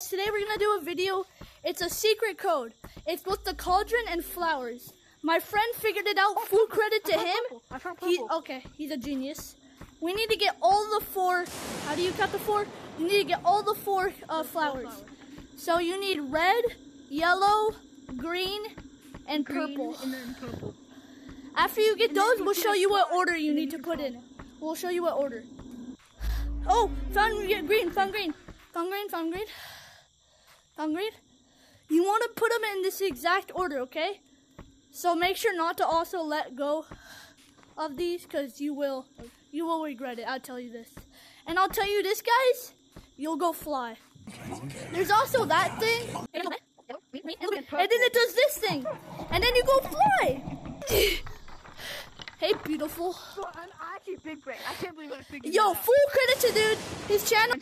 Today we're gonna do a video. It's a secret code. It's both the cauldron and flowers. My friend figured it out. Full credit to him. purple. I found He okay. He's a genius. We need to get all the four. How do you count the four? You need to get all the four uh, flowers. So you need red, yellow, green, and purple. and then purple. After you get those, we'll show you what order you need to put in. We'll show you what order. Oh, found green, found green, found green, found green, green. You want to put them in this exact order, okay? So make sure not to also let go of these, cause you will, you will regret it. I'll tell you this, and I'll tell you this, guys. You'll go fly. There's also that thing, and then it does this thing, and then you go fly. hey, beautiful. I'm actually big brain. I can't believe I figured Yo, full credit to dude. His channel.